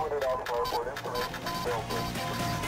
escorted out for airport information. Delta.